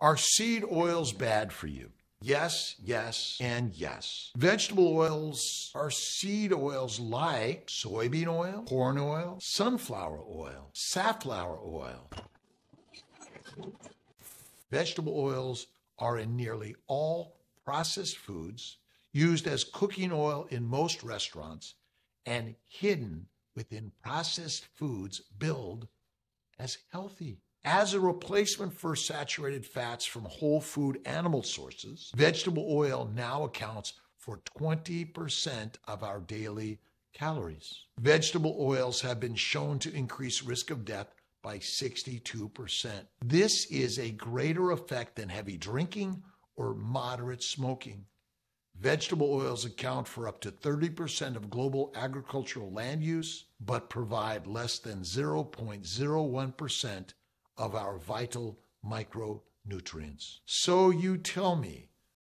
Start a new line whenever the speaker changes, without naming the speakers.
Are seed oils bad for you? Yes, yes, and yes. Vegetable oils are seed oils like soybean oil, corn oil, sunflower oil, safflower oil. Vegetable oils are in nearly all processed foods, used as cooking oil in most restaurants, and hidden within processed foods billed as healthy. As a replacement for saturated fats from whole food animal sources, vegetable oil now accounts for 20% of our daily calories. Vegetable oils have been shown to increase risk of death by 62%. This is a greater effect than heavy drinking or moderate smoking. Vegetable oils account for up to 30% of global agricultural land use, but provide less than 0.01% of our vital micronutrients. So you tell me,